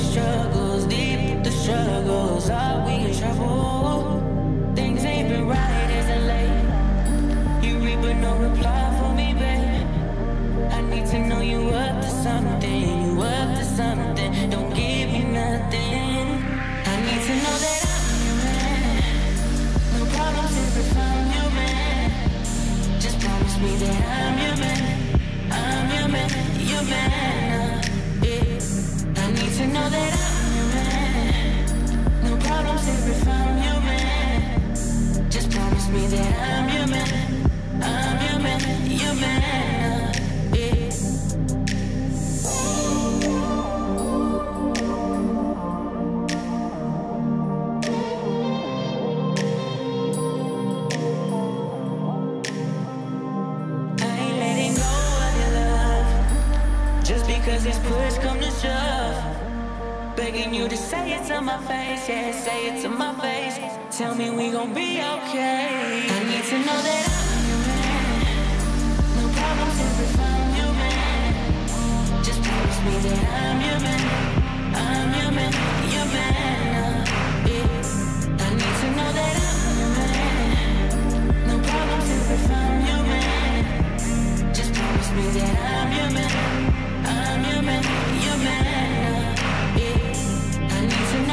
struggles, deep the struggles. Are we in trouble? Things ain't been right as of late. You no reply for me, babe. I need to know you up to something. You up to something. Don't give me nothing. I need to know that I'm your man. No problems if. Just promise me that I'm because it's push come to shove Begging you to say it to my face Yeah, say it to my face. Tell me we gon' be okay. I need to know that I'm your man No problems if found your man. Just promise me that I'm your